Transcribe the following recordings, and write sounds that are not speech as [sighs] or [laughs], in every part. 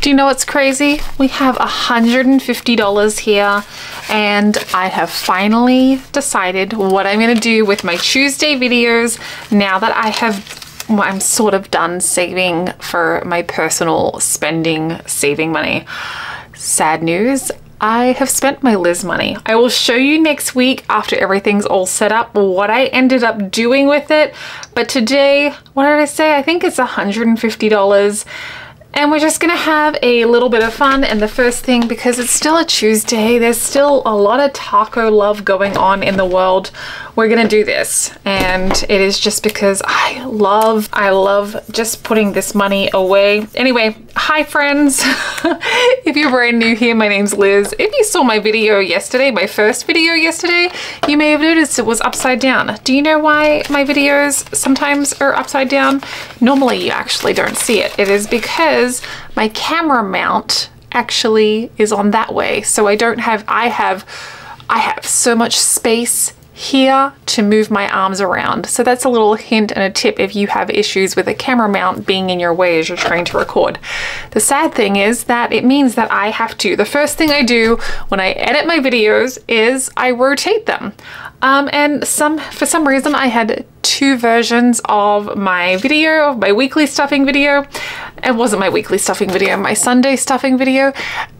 Do you know what's crazy? We have $150 here and I have finally decided what I'm going to do with my Tuesday videos now that I have I'm sort of done saving for my personal spending saving money. Sad news, I have spent my Liz money. I will show you next week after everything's all set up what I ended up doing with it. But today, what did I say? I think it's $150 and we're just gonna have a little bit of fun and the first thing because it's still a Tuesday. There's still a lot of taco love going on in the world we're gonna do this. And it is just because I love I love just putting this money away. Anyway hi friends. [laughs] If you're brand new here my name's Liz. If you saw my video yesterday my first video yesterday you may have noticed it was upside down. Do you know why my videos sometimes are upside down? Normally you actually don't see it. It is because my camera mount actually is on that way. So I don't have I have I have so much space here to move my arms around. So that's a little hint and a tip if you have issues with a camera mount being in your way as you're trying to record. The sad thing is that it means that I have to. The first thing I do when I edit my videos is I rotate them. Um, and some for some reason I had two versions of my video, of my weekly stuffing video. It wasn't my weekly stuffing video, my Sunday stuffing video.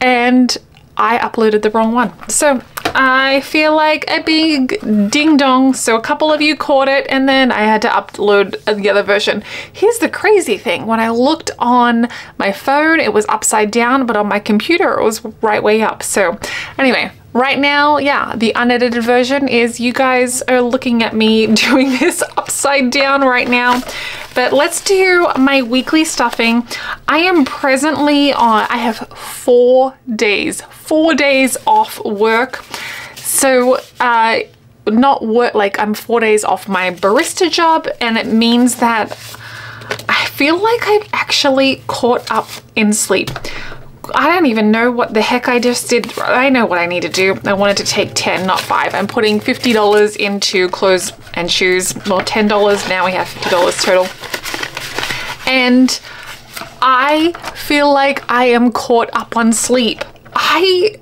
And I uploaded the wrong one. So I feel like a big ding dong. So a couple of you caught it and then I had to upload the other version. Here's the crazy thing. When I looked on my phone, it was upside down, but on my computer, it was right way up. So anyway, right now, yeah, the unedited version is you guys are looking at me [laughs] doing this upside down right now. But let's do my weekly stuffing. I am presently on, I have four days, four days off work. So, uh, not work, like I'm four days off my barista job and it means that I feel like I've actually caught up in sleep. I don't even know what the heck I just did. I know what I need to do. I wanted to take 10, not 5. I'm putting $50 into clothes and shoes. Well, $10. Now we have $50 total. And I feel like I am caught up on sleep. I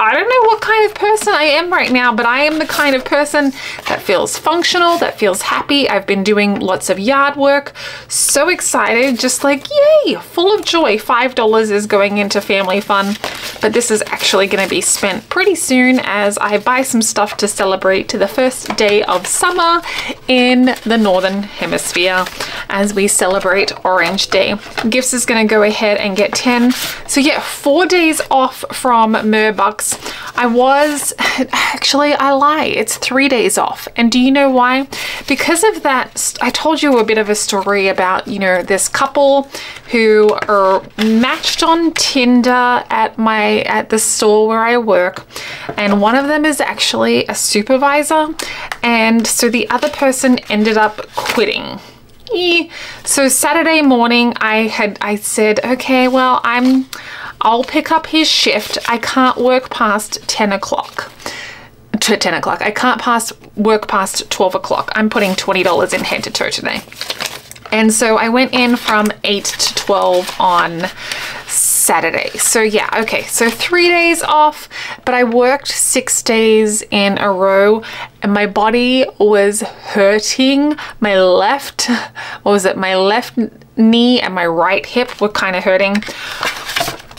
I don't know what kind of person I am right now, but I am the kind of person that feels functional, that feels happy. I've been doing lots of yard work. So excited, just like, yay, full of joy. $5 is going into family fun, but this is actually going to be spent pretty soon as I buy some stuff to celebrate to the first day of summer in the Northern Hemisphere as we celebrate Orange Day. Gifts is going to go ahead and get 10. So yeah, four days off from I was, [sighs] actually I lie, it's three days off. And do you know why? Because of that, I told you a bit of a story about, you know, this couple who are matched on Tinder at my, at the store where I work. And one of them is actually a supervisor. And so the other person ended up quitting. So Saturday morning I had I said okay well I'm I'll pick up his shift. I can't work past 10 o'clock. To 10 o'clock. I can't pass work past 12 o'clock. I'm putting $20 in head to toe today. And so I went in from 8 to 12 on Saturday. So yeah, okay, so three days off, but I worked six days in a row and my body was hurting. My left, [laughs] what was it? My left knee and my right hip were kind of hurting.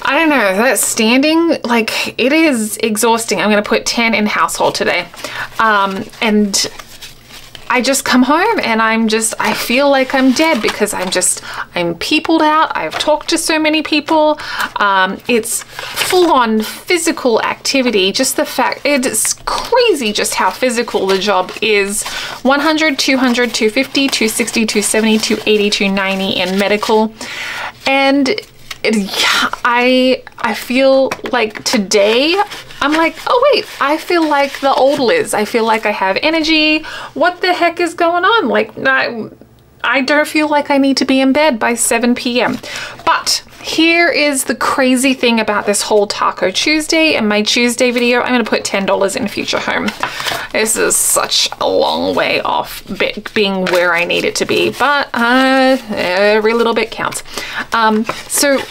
I don't know, that standing, like it is exhausting. I'm gonna put 10 in household today. Um, and I just come home and I'm just, I feel like I'm dead because I'm just, I'm peopled out. I've talked to so many people. Um, it's full on physical activity. Just the fact, it's crazy just how physical the job is. 100, 200, 250, 260, 270, 280, 290 in medical. And I I feel like today I'm like, oh wait, I feel like the old Liz. I feel like I have energy. What the heck is going on? Like I, I don't feel like I need to be in bed by 7 p.m. But here is the crazy thing about this whole Taco Tuesday and my Tuesday video. I'm going to put $10 in Future Home. This is such a long way off being where I need it to be, but uh, every little bit counts. Um, so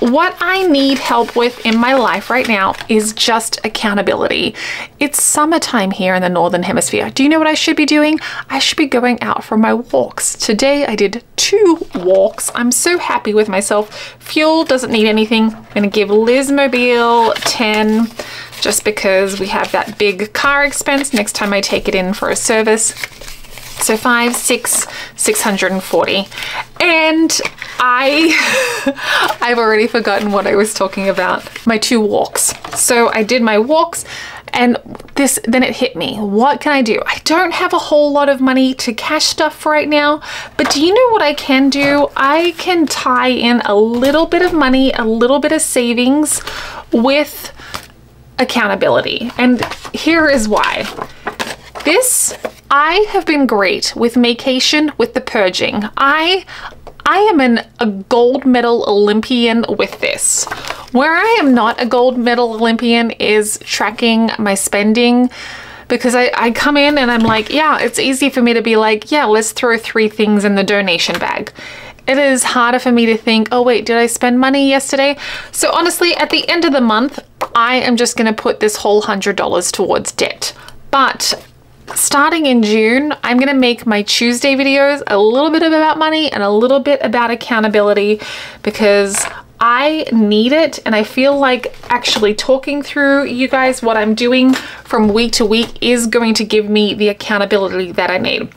what I need help with in my life right now is just accountability. It's summertime here in the Northern Hemisphere. Do you know what I should be doing? I should be going out for my walks. Today I did two walks. I'm so happy with myself. Fuel doesn't need anything. I'm gonna give Liz Mobile 10 just because we have that big car expense next time I take it in for a service. So five, six, 640. And I, [laughs] I've already forgotten what I was talking about. My two walks. So I did my walks and this, then it hit me. What can I do? I don't have a whole lot of money to cash stuff right now, but do you know what I can do? I can tie in a little bit of money, a little bit of savings with accountability. And here is why. This I have been great with vacation with the purging. I I am an, a gold medal Olympian with this. Where I am not a gold medal Olympian is tracking my spending because I, I come in and I'm like, yeah, it's easy for me to be like, yeah, let's throw three things in the donation bag. It is harder for me to think, oh wait, did I spend money yesterday? So honestly, at the end of the month, I am just gonna put this whole $100 towards debt. But starting in June, I'm going to make my Tuesday videos a little bit about money and a little bit about accountability because I need it and I feel like actually talking through you guys what I'm doing from week to week is going to give me the accountability that I need.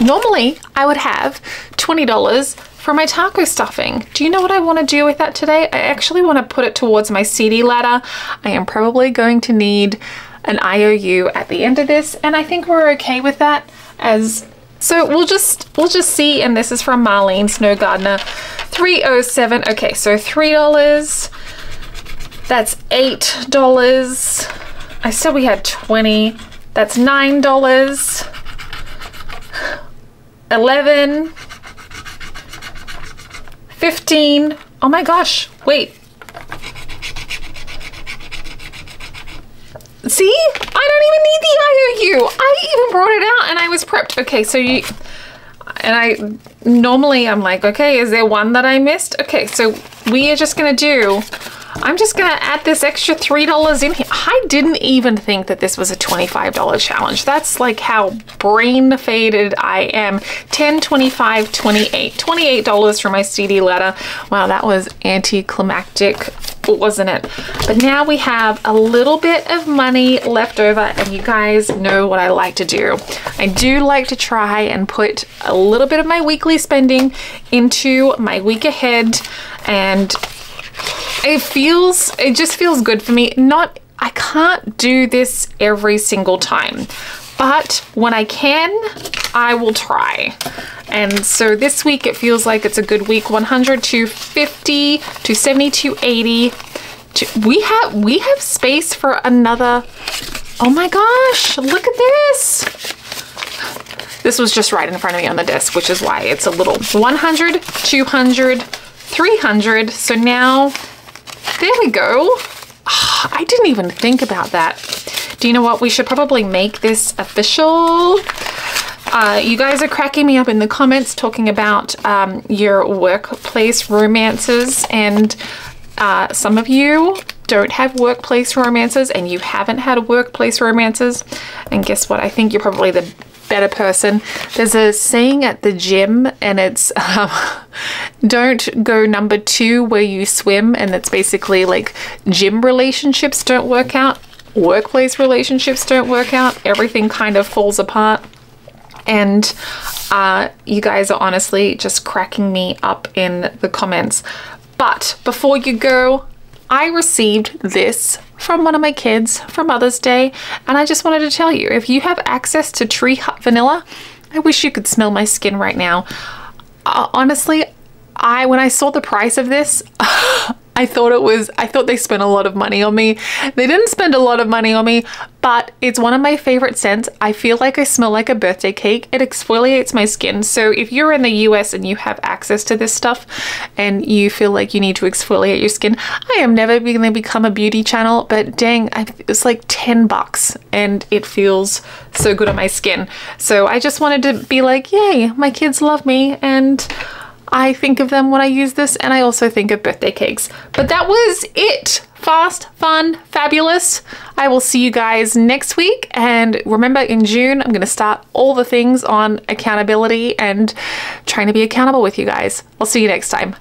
Normally, I would have $20 for my taco stuffing. Do you know what I want to do with that today? I actually want to put it towards my CD ladder. I am probably going to need an IOU at the end of this and I think we're okay with that as so we'll just we'll just see and this is from Marlene Snow Gardener 307 okay so three dollars that's eight dollars. I said we had 20 that's nine dollars. 11 15 oh my gosh wait See? I don't even need the IOU. I even brought it out and I was prepped. Okay, so you... And I... Normally I'm like, okay, is there one that I missed? Okay, so we are just to do I'm just gonna add this extra $3 in here. I didn't even think that this was a $25 challenge. That's like how brain faded I am. 10, 25, 28. $28 for my CD ladder. Wow, that was anticlimactic, wasn't it? But now we have a little bit of money left over and you guys know what I like to do. I do like to try and put a little bit of my weekly spending into my week ahead and it feels, it just feels good for me. Not, I can't do this every single time, but when I can, I will try. And so this week it feels like it's a good week. 100 to 50 to 70 to 80. To, we have we have space for another. Oh my gosh! Look at this. This was just right in front of me on the desk, which is why it's a little 100, 200, 300. So now there we go. Ah, I didn't even think about that. Do you know what? We should probably make this official. Uh, you guys are cracking me up in the comments talking about um, your workplace romances and uh, some of you don't have workplace romances and you haven't had workplace romances and guess what I think you're probably the better person. There's a saying at the gym and it's um, [laughs] don't go number two where you swim and it's basically like gym relationships don't work out, workplace relationships don't work out, everything kind of falls apart. And uh, you guys are honestly just cracking me up in the comments. But before you go, I received this from one of my kids for Mother's Day, and I just wanted to tell you if you have access to Tree Hut Vanilla, I wish you could smell my skin right now. Uh, honestly, I when I saw the price of this, [laughs] I thought it was, I thought they spent a lot of money on me. They didn't spend a lot of money on me, but it's one of my favorite scents. I feel like I smell like a birthday cake. It exfoliates my skin. So if you're in the US and you have access to this stuff and you feel like you need to exfoliate your skin, I am never going to become a beauty channel, but dang, it's like 10 bucks and it feels so good on my skin. So I just wanted to be like, yay, my kids love me and I think of them when I use this and I also think of birthday cakes. But that was it. Fast, fun, fabulous. I will see you guys next week. And remember, in June, I'm going to start all the things on accountability and trying to be accountable with you guys. I'll see you next time.